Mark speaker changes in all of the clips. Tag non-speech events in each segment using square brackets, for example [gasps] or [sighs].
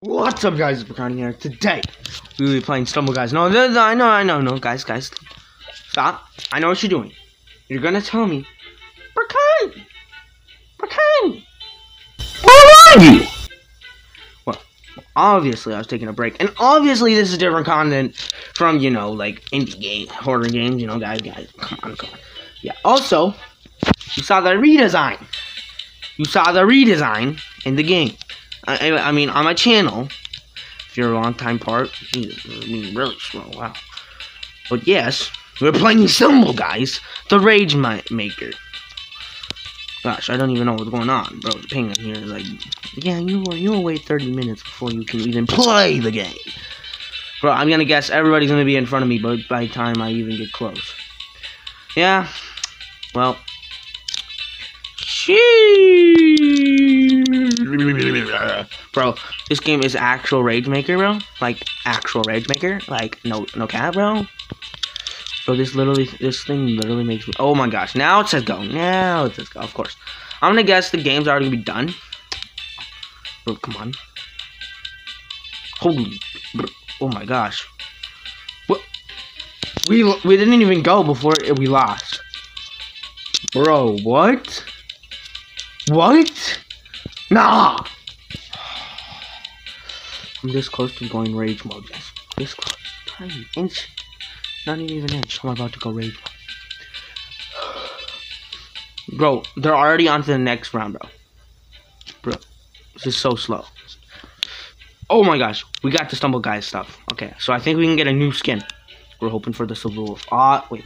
Speaker 1: What's up, guys? It's Bracony here. Today, we will be playing Stumble Guys. No, no, no, I know, I know, no, guys, guys. Stop. I know what you're doing. You're gonna tell me, Bracony! Bracony! Where are you? Well, obviously, I was taking a break. And obviously, this is different content from, you know, like, indie game, horror games, you know, guys, guys. Come on, come on. Yeah, also, you saw the redesign. You saw the redesign in the game. I, I, mean, on my channel, if you're a long time part, I mean, really slow, wow. But yes, we're playing Stumble Guys, the Rage Ma- Maker. Gosh, I don't even know what's going on, bro. The ping in here is like, yeah, you will, you'll wait 30 minutes before you can even play the game. Bro, I'm gonna guess everybody's gonna be in front of me but by the time I even get close. Yeah, well, [laughs] Bro, this game is actual Rage Maker, bro. Like actual Rage Maker. Like no no cap, bro. Bro, this literally this thing literally makes me Oh my gosh. Now it says go. Now it says go, of course. I'm gonna guess the game's already gonna be done. Bro, come on. Holy bro, oh my gosh. What we we didn't even go before we lost. Bro, what? What? Nah! I'm this close to going rage mode, guys. This close. Tiny inch. Not even an inch. I'm about to go rage mode. Bro, they're already on to the next round, bro. Bro, this is so slow. Oh my gosh, we got the Stumble Guys stuff. Okay, so I think we can get a new skin. We're hoping for the Silver Wolf. Ah, wait.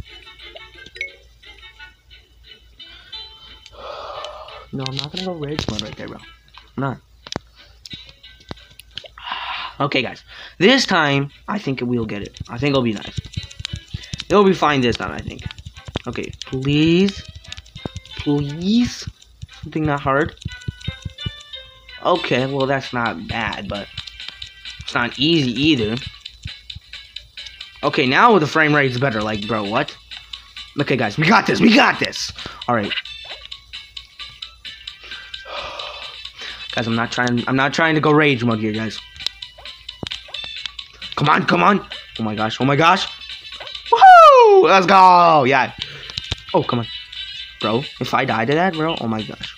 Speaker 1: No, I'm not gonna go rage mode right there, bro. I'm not. Okay, guys. This time, I think we'll get it. I think it'll be nice. It'll be fine this time, I think. Okay, please. Please. Something not hard. Okay, well, that's not bad, but it's not easy either. Okay, now with the frame rate, rate's better. Like, bro, what? Okay, guys, we got this. We got this. All right. Guys, I'm not trying. I'm not trying to go rage mode here, guys. Come on, come on. Oh my gosh. Oh my gosh. Woohoo! Let's go. Yeah. Oh, come on. Bro, if I die to that, bro, oh my gosh.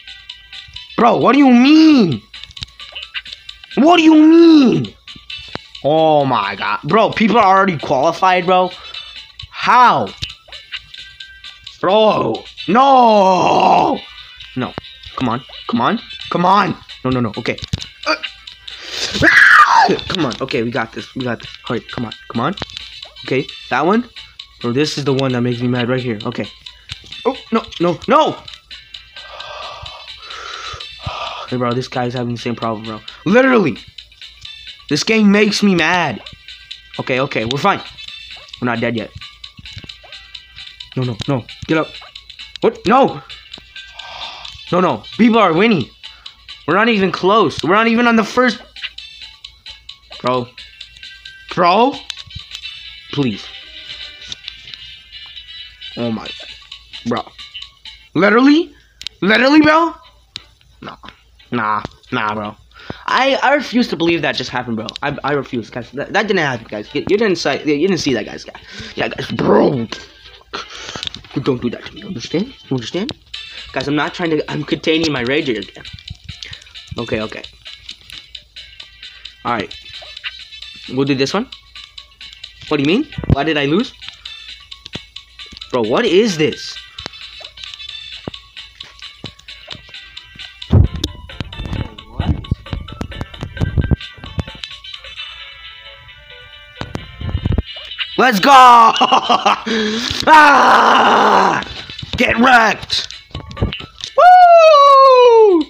Speaker 1: Bro, what do you mean? What do you mean? Oh my god. Bro, people are already qualified, bro. How? Bro. No. No. Come on. Come on. Come on. No, no, no. Okay. Uh, [coughs] come on. Okay, we got this. We got this. Hurry. Come on. Come on. Okay, that one. Bro, this is the one that makes me mad right here. Okay. Oh, no, no, no! Hey, bro, this guy's having the same problem, bro. Literally! This game makes me mad. Okay, okay, we're fine. We're not dead yet. No, no, no. Get up. What? No! No, no. People are winning. We're not even close. We're not even on the first... Bro. Bro? Please. Oh my. Bro. Literally? Literally, bro? Nah. Nah. Nah, bro. I, I refuse to believe that just happened, bro. I, I refuse, guys. That, that didn't happen, guys. You, you didn't say, you didn't see that, guys. Yeah, guys, bro. Don't do that to me. Understand? Understand? Guys, I'm not trying to. I'm containing my rage again. Okay, okay. All right. We'll do this one. What do you mean? Why did I lose? Bro, what is this? Let's go! [laughs] ah! Get wrecked!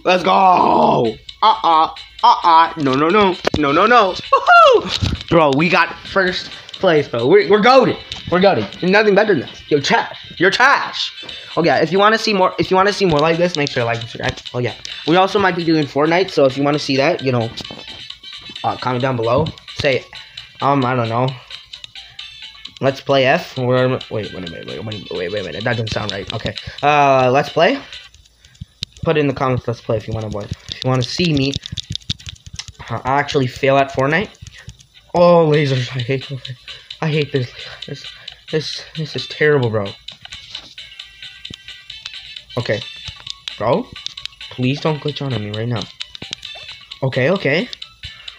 Speaker 1: Let's go! Uh-uh. Uh-uh. No, no, no. No, no, no. Woohoo! Bro, we got first place, bro. We're, we're goaded. We're goaded. Nothing better than this. You're trash. You're trash. Oh yeah, if you want to see more, if you want to see more like this, make sure to like and subscribe. Oh yeah, we also might be doing Fortnite, so if you want to see that, you know, uh, comment down below. Say, um, I don't know. Let's play F. Wait, wait, wait, wait, wait, wait, wait, wait, wait. That doesn't sound right. Okay. Uh, let's play. Put it in the comments. Let's play if you want to watch. If you want to see me I actually fail at Fortnite. Oh, lasers! I hate I hate this. This this this is terrible, bro. Okay, bro. Please don't glitch on me right now. Okay, okay.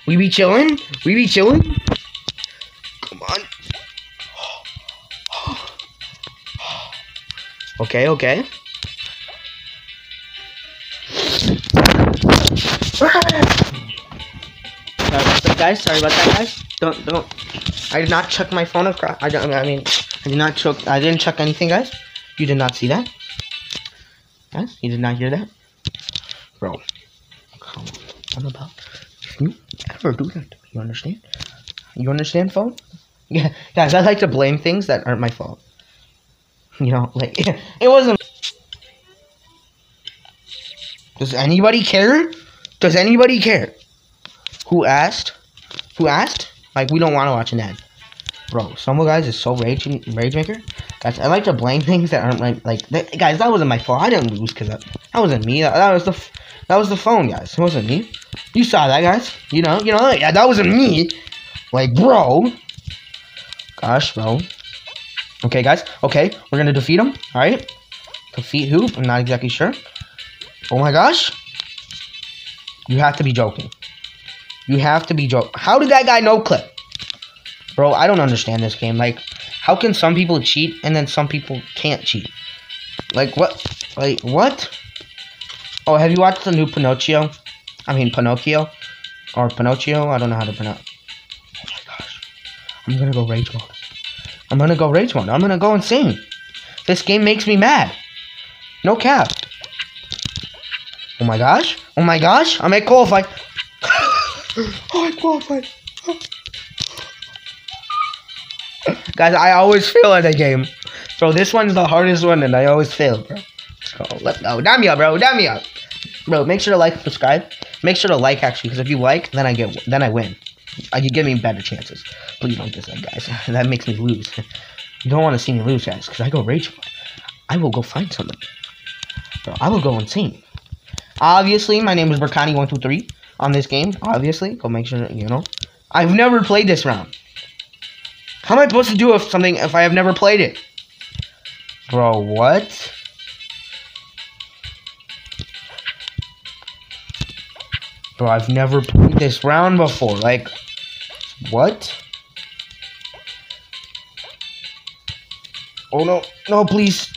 Speaker 1: We be chilling. We be chilling. Come on. [gasps] [sighs] [sighs] [sighs] Okay, okay. Sorry about that, guys. Sorry about that, guys. Don't, don't. I did not chuck my phone across. I don't. I mean, I did not chuck. I didn't chuck anything, guys. You did not see that. Guys, you did not hear that, bro. Come on, I'm about. If you ever do that, you understand? You understand, phone? [laughs] Yeah, guys. I like to blame things that aren't my fault. You know, like [laughs] it wasn't. Does anybody care? Does anybody care? Who asked? Who asked? Like, we don't want to watch an ad. Bro, Stumble Guys is so rage rage maker. Guys, I like to blame [laughs] things that aren't like like that, guys. That wasn't my fault. I didn't lose because that, that wasn't me. That, that was the that was the phone, guys. It wasn't me. You saw that, guys. You know, you know. Yeah, that wasn't me. Like, bro. Gosh, bro. Okay, guys. Okay, we're gonna defeat him. All right. Defeat who? I'm not exactly sure. Oh my gosh. You have to be joking. You have to be joking. How did that guy no clip? Bro, I don't understand this game. Like, how can some people cheat and then some people can't cheat? Like, what? Like, what? Oh, have you watched the new Pinocchio? I mean, Pinocchio? Or Pinocchio? I don't know how to pronounce. Oh my gosh. I'm gonna go rage mode. I'm gonna go rage mode. I'm gonna go insane. This game makes me mad. No cap. Oh my gosh. Oh my gosh. I may qualify. oh, I qualified. Guys, I always fail at that game. Bro, this one's the hardest one and I always fail, bro. So, let's go. Damn me up, bro. Damn me up. Bro, make sure to like, subscribe. Make sure to like, actually, because if you like, then I get, then I win. Uh, you give me better chances. Please don't dislike, guys. [laughs] that makes me lose. You don't want to see me lose, guys, because I go rage. I will go find somebody. Bro, I will go insane. Obviously, my name is Bracony123 on this game. Obviously, go make sure, you know. I've never played this round. How am I supposed to do if something if I have never played it? Bro, what? Bro, I've never played this round before. Like, what? Oh no, no, please.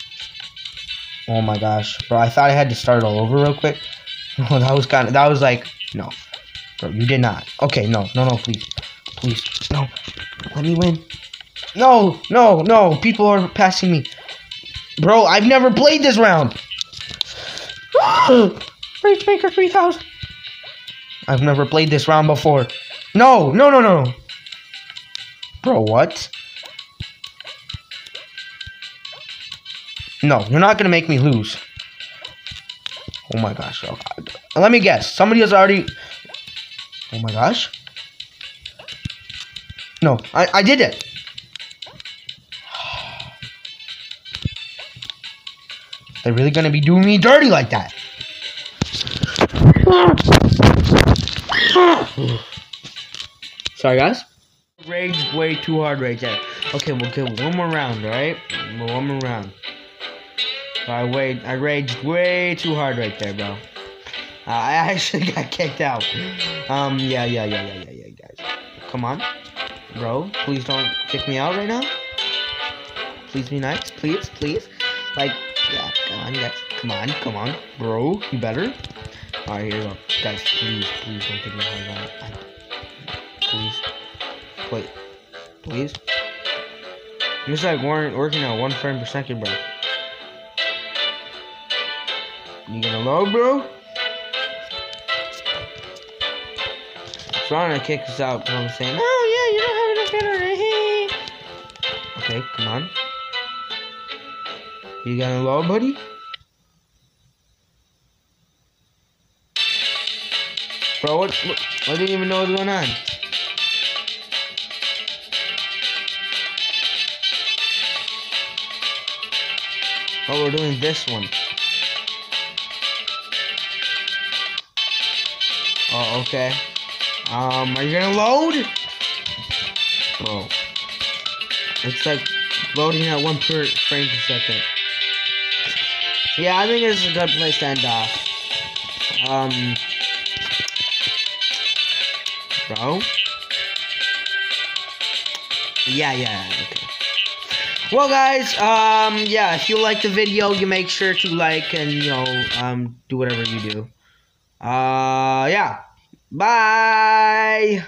Speaker 1: Oh my gosh, bro! I thought I had to start all over real quick. [laughs] That was kind of that was like no, bro. You did not. Okay, no, no, no, please, please, no. Let me win. No, no, no. People are passing me, bro. I've never played this round. [gasps] Rage Maker 3000. I've never played this round before. No, no, no, no. Bro, what? No, you're not gonna make me lose. Oh my gosh. Oh, let me guess. Somebody has already... Oh my gosh. No, I, I did it. They're really gonna be doing me dirty like that. Sorry, guys. Rage way too hard right there. Okay, we'll get one more round, alright? One more round. I wait. I raged way too hard right there, bro. Uh, I [laughs] actually got kicked out. Um, yeah, yeah, yeah, yeah, yeah, yeah, guys. Come on, bro. Please don't kick me out right now. Please be nice, please, please. Like, yeah, come on, guys. Come on, come on, bro. You better. All right, here we go, guys. Please, please don't get me out. Please, wait, please. Just like working at one frame per second, bro. You gonna load, bro? Trying to kick us out because I'm saying, oh yeah, you don't have enough internet. okay, come on. You gonna load, buddy? Bro, what, what? I didn't even know what's going on. Oh, we're doing this one. Oh, okay. Um, are you gonna load? Bro. It's like loading at one per frame per second. Yeah, I think this is a good place to end off. Um, bro. Yeah, yeah, okay. Well, guys, um, yeah, if you like the video, you make sure to like and, you know, um, do whatever you do. Uh, yeah. Bye!